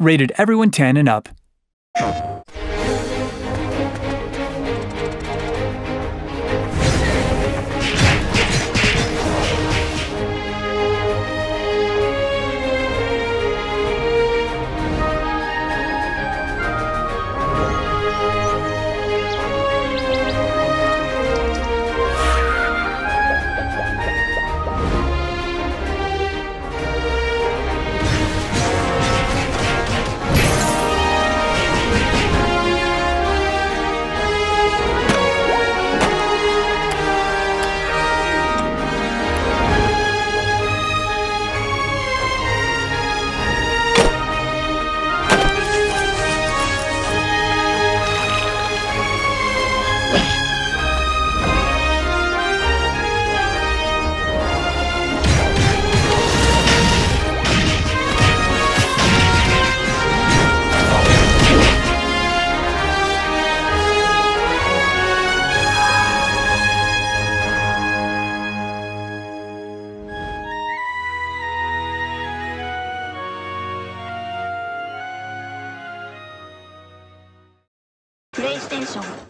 Rated everyone 10 and up. PlayStation